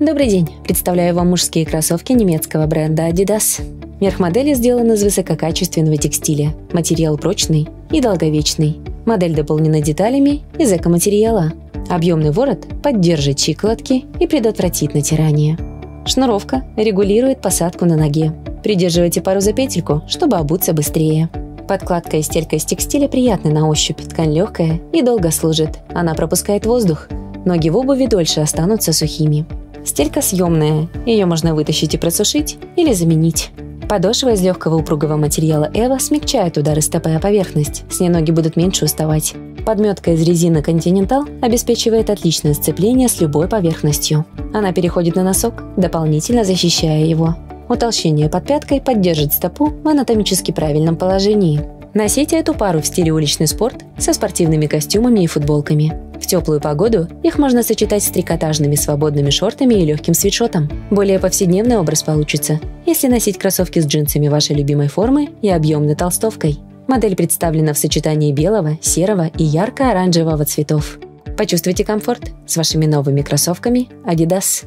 Добрый день. Представляю вам мужские кроссовки немецкого бренда Adidas. Верх модели сделан из высококачественного текстиля. Материал прочный и долговечный. Модель дополнена деталями из экоматериала. Объемный ворот поддержит щиколотки и предотвратит натирание. Шнуровка регулирует посадку на ноге. Придерживайте пару за петельку, чтобы обуться быстрее. Подкладка и стелька из текстиля приятны на ощупь, ткань легкая и долго служит. Она пропускает воздух. Ноги в обуви дольше останутся сухими. Стелька съемная, ее можно вытащить и просушить или заменить. Подошва из легкого упругого материала Эва смягчает удары стопы о поверхность, с ней ноги будут меньше уставать. Подметка из резины Continental обеспечивает отличное сцепление с любой поверхностью. Она переходит на носок, дополнительно защищая его. Утолщение под пяткой поддержит стопу в анатомически правильном положении. Носите эту пару в стиле уличный спорт со спортивными костюмами и футболками. В теплую погоду их можно сочетать с трикотажными свободными шортами и легким свитшотом. Более повседневный образ получится, если носить кроссовки с джинсами вашей любимой формы и объемной толстовкой. Модель представлена в сочетании белого, серого и ярко-оранжевого цветов. Почувствуйте комфорт с вашими новыми кроссовками Adidas.